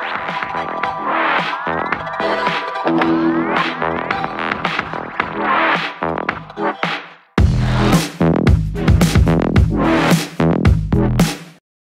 Bye.